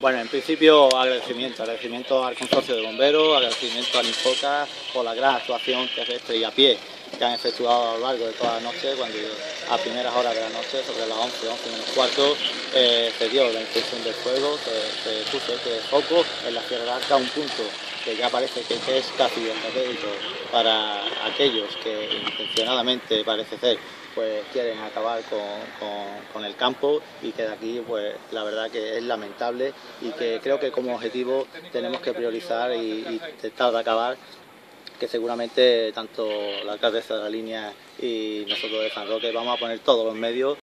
Bueno, en principio agradecimiento, agradecimiento al consorcio de bomberos, agradecimiento al Infoca por la gran actuación terrestre y a pie que han efectuado a lo largo de toda la noche, cuando a primeras horas de la noche, sobre las 11, 11 menos cuarto, eh, se dio la intención del fuego, se, puso este foco en la Sierra Arca, un punto que ya parece que, es casi estratégico para aquellos que intencionadamente parece ser pues quieren acabar con, el campo y que de aquí pues la verdad que es lamentable y que creo que como objetivo tenemos que priorizar y, y tratar de acabar que seguramente tanto la alcaldesa de la línea y nosotros de San Roque vamos a poner todos los medios